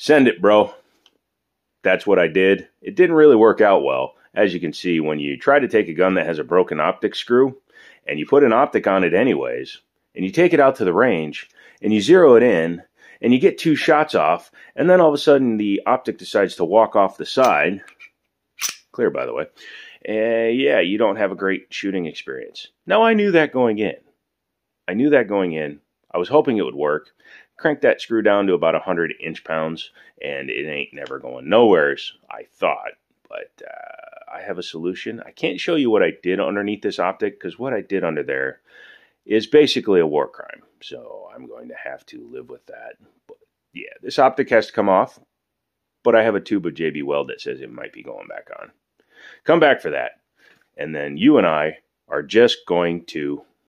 Send it, bro. That's what I did. It didn't really work out well. As you can see, when you try to take a gun that has a broken optic screw and you put an optic on it anyways, and you take it out to the range and you zero it in and you get two shots off, and then all of a sudden the optic decides to walk off the side. Clear, by the way. Uh, yeah, you don't have a great shooting experience. Now, I knew that going in. I knew that going in. I was hoping it would work. Crank that screw down to about 100 inch pounds, and it ain't never going nowheres, I thought. But uh, I have a solution. I can't show you what I did underneath this optic, because what I did under there is basically a war crime. So I'm going to have to live with that. But yeah, this optic has to come off. But I have a tube of JB Weld that says it might be going back on. Come back for that. And then you and I are just going to